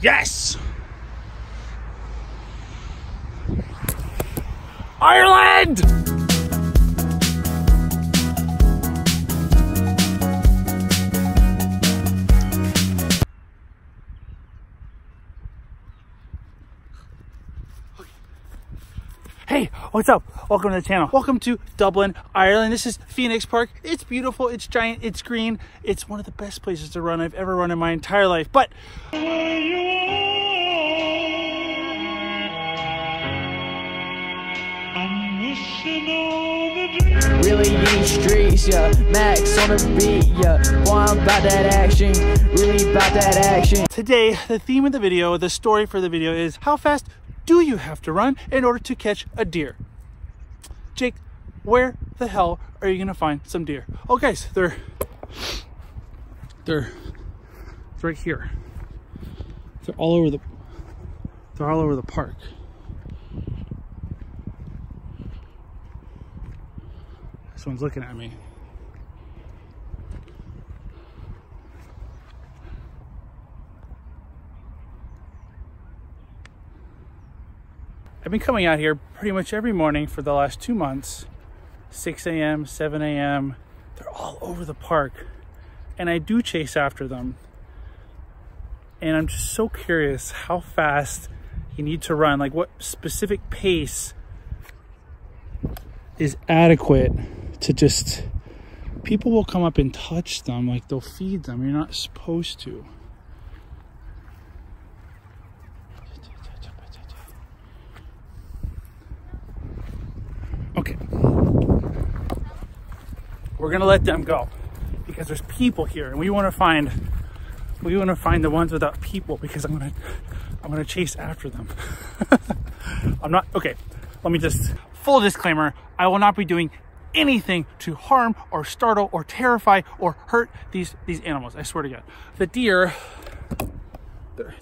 Yes! Ireland! What's up? Welcome to the channel. Welcome to Dublin, Ireland. This is Phoenix Park. It's beautiful, it's giant, it's green. It's one of the best places to run I've ever run in my entire life. But Really in streets, yeah. Max on the beat, yeah. Boy, I'm about that action. Really about that action. today, the theme of the video, the story for the video is how fast do you have to run in order to catch a deer? Jake, where the hell are you gonna find some deer? Oh guys, they're they're it's right here. They're all over the they're all over the park. This one's looking at me. I've been coming out here pretty much every morning for the last two months 6 a.m., 7 a.m. They're all over the park. And I do chase after them. And I'm just so curious how fast you need to run, like what specific pace is adequate to just. People will come up and touch them, like they'll feed them. You're not supposed to. Okay. We're gonna let them go because there's people here and we wanna find we wanna find the ones without people because I'm gonna I'm gonna chase after them. I'm not okay, let me just full disclaimer, I will not be doing anything to harm or startle or terrify or hurt these these animals. I swear to God. The deer they're,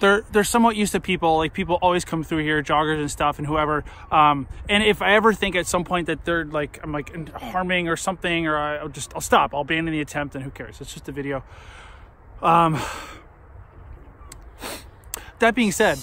they're they're somewhat used to people. Like people always come through here, joggers and stuff, and whoever. Um, and if I ever think at some point that they're like I'm like harming or something, or I, will just I'll stop. I'll abandon the attempt, and who cares? It's just a video. Um, that being said.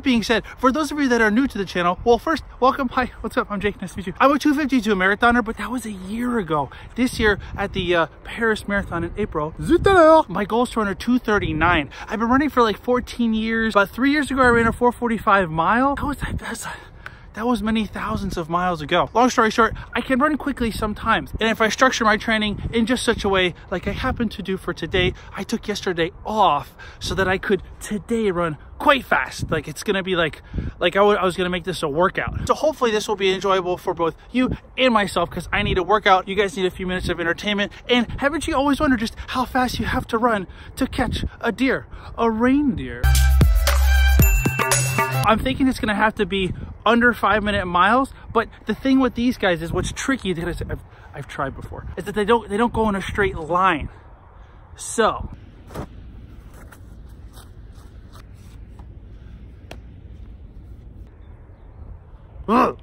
That being said, for those of you that are new to the channel, well, first, welcome. Hi, what's up? I'm Jake. Nice to meet you. I'm a 252 marathoner, but that was a year ago. This year at the uh, Paris Marathon in April, my goal is to run a 239. I've been running for like 14 years. About three years ago, I ran a 445 mile. That was, that's, that was many thousands of miles ago. Long story short, I can run quickly sometimes. And if I structure my training in just such a way like I happen to do for today, I took yesterday off so that I could today run quite fast. Like it's gonna be like, like I, I was gonna make this a workout. So hopefully this will be enjoyable for both you and myself because I need a workout. You guys need a few minutes of entertainment. And haven't you always wondered just how fast you have to run to catch a deer, a reindeer? I'm thinking it's gonna have to be under five minute miles. But the thing with these guys is what's tricky that I've, I've tried before is that they don't they don't go in a straight line. So Ugh.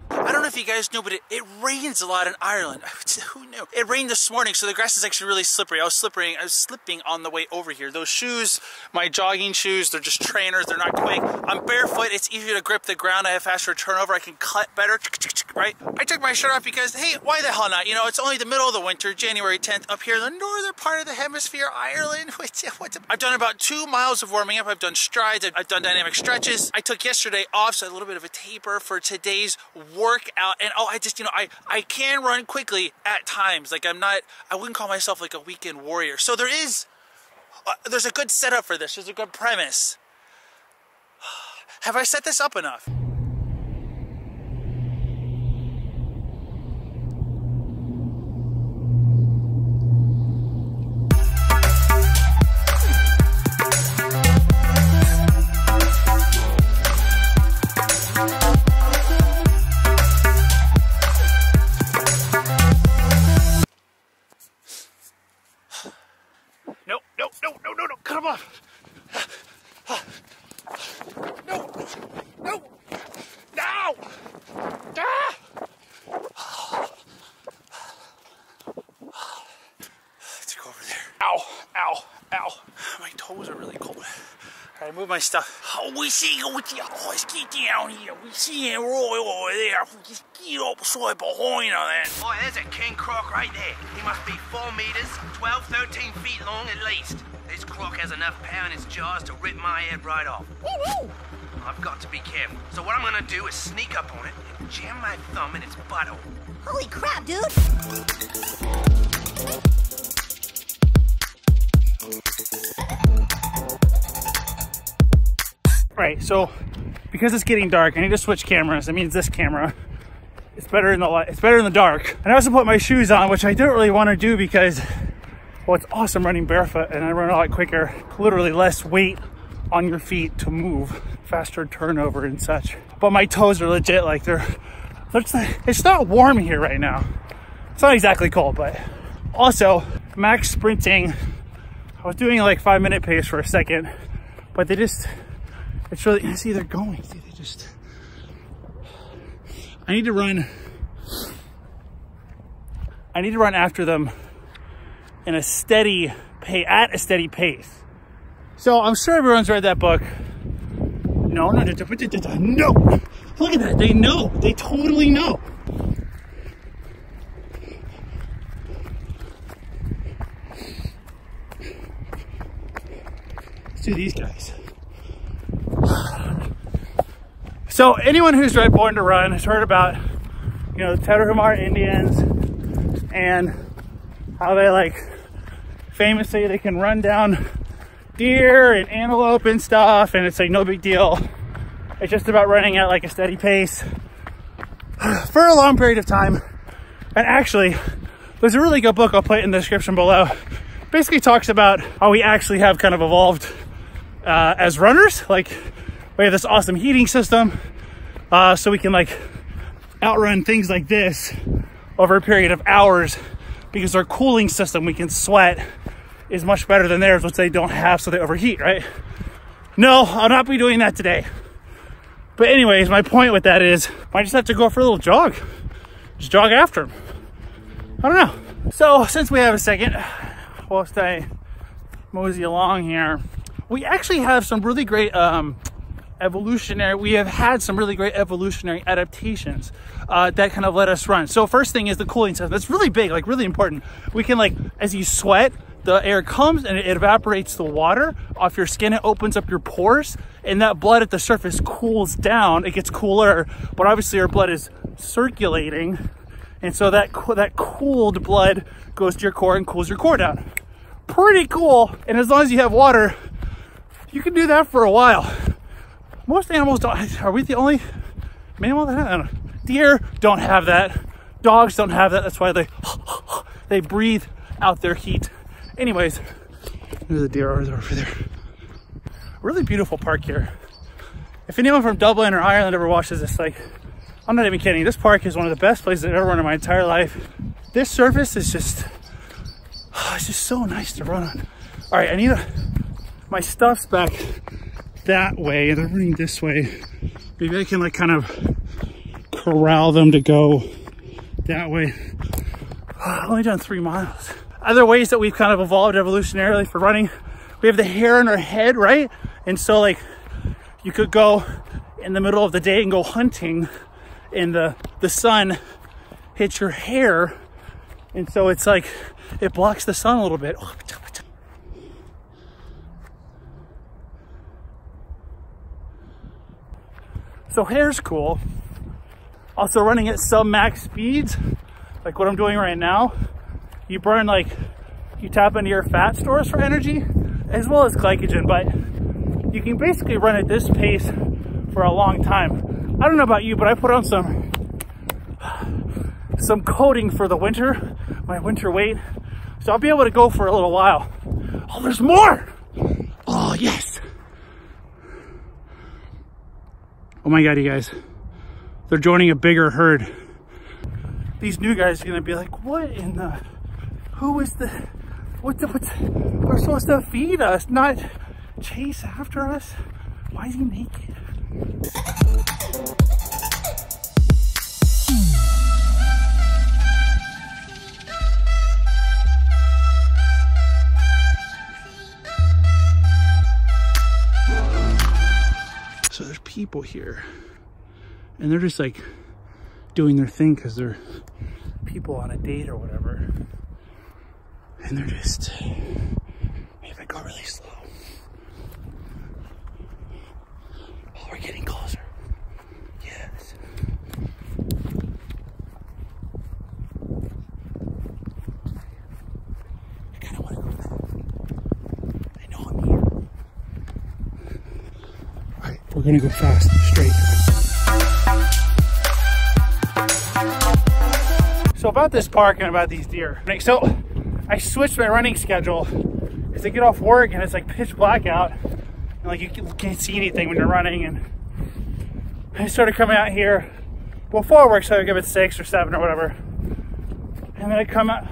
Know if you guys know, but it, it rains a lot in Ireland. Who knew? It rained this morning, so the grass is actually really slippery. I was slipping, I was slipping on the way over here. Those shoes, my jogging shoes, they're just trainers. They're not quick. I'm barefoot. It's easier to grip the ground. I have faster turnover. I can cut better, right? I took my shirt off because, hey, why the hell not? You know, it's only the middle of the winter, January 10th, up here in the northern part of the hemisphere, Ireland. I've done about two miles of warming up. I've done strides. I've done dynamic stretches. I took yesterday off, so a little bit of a taper for today's workout and oh I just you know I I can run quickly at times. Like I'm not I wouldn't call myself like a weekend warrior. So there is uh, there's a good setup for this. There's a good premise. Have I set this up enough Ow, ow, ow. My toes are really cold. I move my stuff. Oh, we see you with the horse. Get down here. We see you Roy over there. Just get up right behind on that. Boy, there's a king croc right there. He must be 4 meters, 12, 13 feet long at least. This croc has enough power in his jaws to rip my head right off. Woo-woo! I've got to be careful. So what I'm gonna do is sneak up on it and jam my thumb in its butthole. Holy crap, dude! Right, so because it's getting dark, I need to switch cameras. That means this camera. It's better in the light. It's better in the dark. And I also put my shoes on, which I don't really want to do because, well, it's awesome running barefoot, and I run a lot quicker. Literally less weight on your feet to move, faster turnover and such. But my toes are legit like they're. they're it's not warm here right now. It's not exactly cold, but also max sprinting. I was doing like five minute pace for a second, but they just it's really see they're going. See, they just I need to run I need to run after them in a steady pay at a steady pace. So I'm sure everyone's read that book. No, no, no, no. Look at that. They know. They totally know. Let's these guys. So anyone who's read Born to Run has heard about, you know, the Tarahumara Indians and how they like famously they can run down deer and antelope and stuff and it's like no big deal. It's just about running at like a steady pace for a long period of time. And actually, there's a really good book, I'll put in the description below. Basically talks about how we actually have kind of evolved uh, as runners. Like we have this awesome heating system uh, so we can like outrun things like this over a period of hours because our cooling system we can sweat is much better than theirs which they don't have so they overheat right? No i'll not be doing that today. But anyways my point with that is i just have to go for a little jog. Just jog after them i don't know. So since we have a second whilst i mosey along here we actually have some really great um, evolutionary we have had some really great evolutionary adaptations uh, that kind of let us run. So first thing is the cooling system. That's really big like really important. We can like as you sweat the air comes and it evaporates the water off your skin. It opens up your pores and that blood at the surface cools down. It gets cooler but obviously our blood is circulating. And so that that cooled blood goes to your core and cools your core down. Pretty cool. And as long as you have water you can do that for a while most animals don't. Are we the only mammal that. Deer don't have that. Dogs don't have that. That's why they they breathe out their heat. Anyways, there's the deer over there. Really beautiful park here. If anyone from Dublin or Ireland ever watches this, like, I'm not even kidding. This park is one of the best places I've ever run in my entire life. This surface is just, it's just so nice to run on. All right, I need a, my stuff's back that way. and They're running this way. Maybe I can like kind of corral them to go that way. I've only done three miles. Other ways that we've kind of evolved evolutionarily for running, we have the hair on our head, right? And so like you could go in the middle of the day and go hunting and the, the sun hits your hair. And so it's like, it blocks the sun a little bit. So hair's cool. Also running at sub max speeds, like what I'm doing right now, you burn like, you tap into your fat stores for energy as well as glycogen, but you can basically run at this pace for a long time. I don't know about you, but I put on some, some coating for the winter, my winter weight. So I'll be able to go for a little while. Oh, there's more. Oh, yes. Oh my God, you guys. They're joining a bigger herd. These new guys are gonna be like, what in the, who is the, what the, what's, we're supposed to feed us, not chase after us? Why is he naked? People here. And they're just like doing their thing because they're people on a date or whatever. And they're just, maybe I go really slow. Oh, we're getting closer. Yes. I kind of want to go there. I know I'm here. All right, we're gonna go fast, straight. So about this park and about these deer. Like, So I switched my running schedule because I get off work and it's like pitch black out. And like you can't see anything when you're running. And I started coming out here before work, so I give it six or seven or whatever. And then I come out.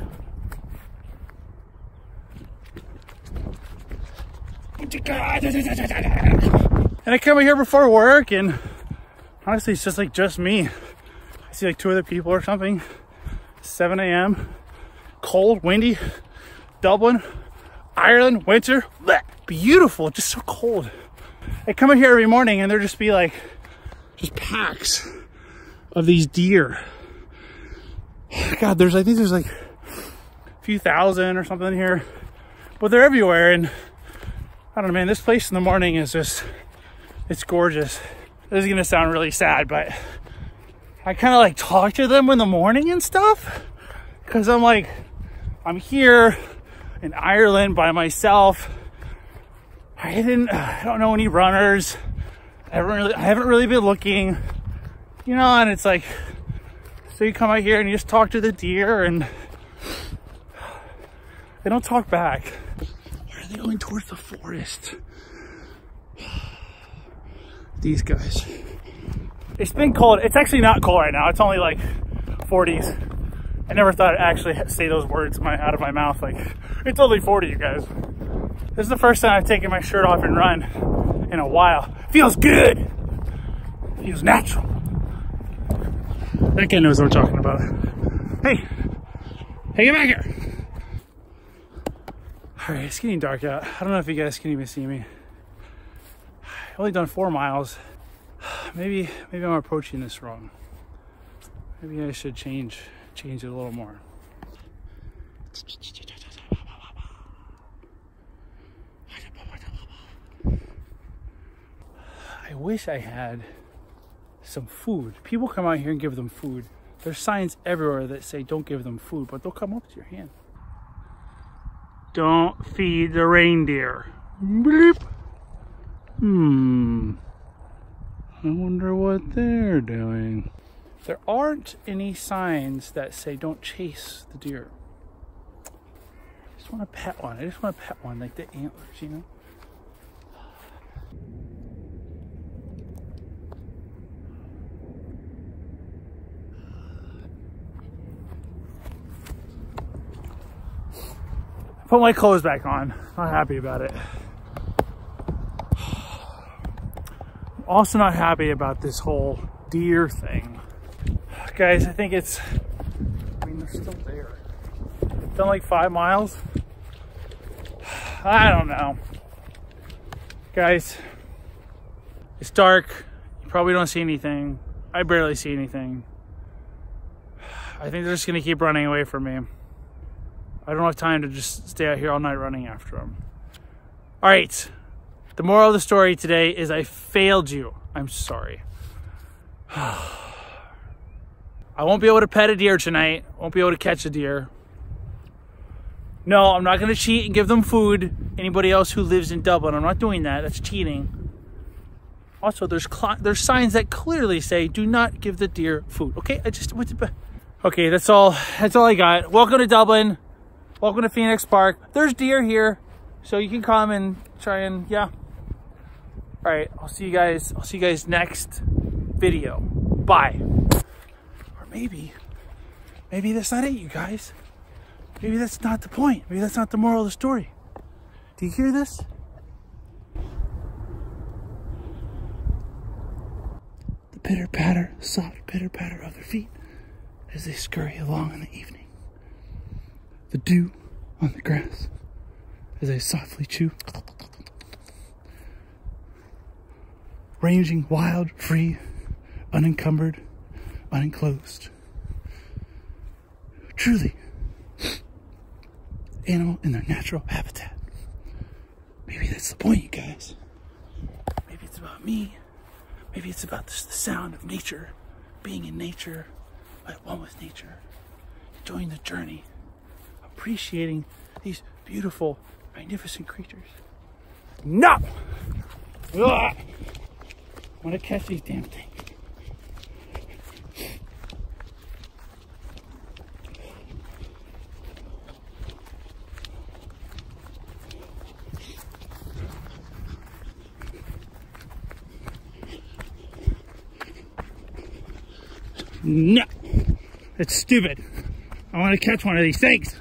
Oh, And I come here before work and honestly it's just like just me. I see like two other people or something. 7 a.m. Cold, windy, Dublin, Ireland, winter. Beautiful, just so cold. I come in here every morning and there just be like, just packs of these deer. God, there's, I think there's like a few thousand or something here, but they're everywhere. And I don't know, man, this place in the morning is just, it's gorgeous. This is gonna sound really sad, but I kind of like talk to them in the morning and stuff because I'm like, I'm here in Ireland by myself. I didn't, I don't know any runners. I haven't really, I haven't really been looking, you know, and it's like, so you come out here and you just talk to the deer and they don't talk back. Where are they going towards the forest? These guys. It's been cold. It's actually not cold right now. It's only like 40s. I never thought I'd actually say those words my, out of my mouth. Like, it's only 40, you guys. This is the first time I've taken my shirt off and run in a while. Feels good. Feels natural. That guy knows what I'm talking about. Hey, hey, get back here. All right, it's getting dark out. I don't know if you guys can even see me. I've only done four miles. Maybe, maybe I'm approaching this wrong. Maybe I should change, change it a little more. I wish I had some food. People come out here and give them food. There's signs everywhere that say don't give them food, but they'll come up to your hand. Don't feed the reindeer. Bleep. Hmm. I wonder what they're doing. There aren't any signs that say don't chase the deer. I just want to pet one. I just want to pet one, like the antlers, you know? Put my clothes back on. Not happy about it. Also not happy about this whole deer thing. Guys, I think it's, I mean, they're still there. Done like five miles. I don't know. Guys, it's dark. You probably don't see anything. I barely see anything. I think they're just gonna keep running away from me. I don't have time to just stay out here all night running after them. All right. The moral of the story today is I failed you. I'm sorry. I won't be able to pet a deer tonight. Won't be able to catch a deer. No, I'm not going to cheat and give them food. Anybody else who lives in Dublin, I'm not doing that. That's cheating. Also, there's there's signs that clearly say do not give the deer food. Okay, I just to Okay, that's all. That's all I got. Welcome to Dublin. Welcome to Phoenix Park. There's deer here, so you can come and try and yeah. All right, I'll see you guys. I'll see you guys next video. Bye. Or maybe, maybe that's not it, you guys. Maybe that's not the point. Maybe that's not the moral of the story. Do you hear this? The pitter patter, soft pitter patter of their feet as they scurry along in the evening. The dew on the grass as they softly chew. Ranging wild, free, unencumbered, unenclosed. Truly, animal in their natural habitat. Maybe that's the point, you guys. Maybe it's about me. Maybe it's about just the sound of nature, being in nature, at one with nature, enjoying the journey, appreciating these beautiful, magnificent creatures. No! Ugh. I want to catch these damn things. No, it's stupid. I want to catch one of these things.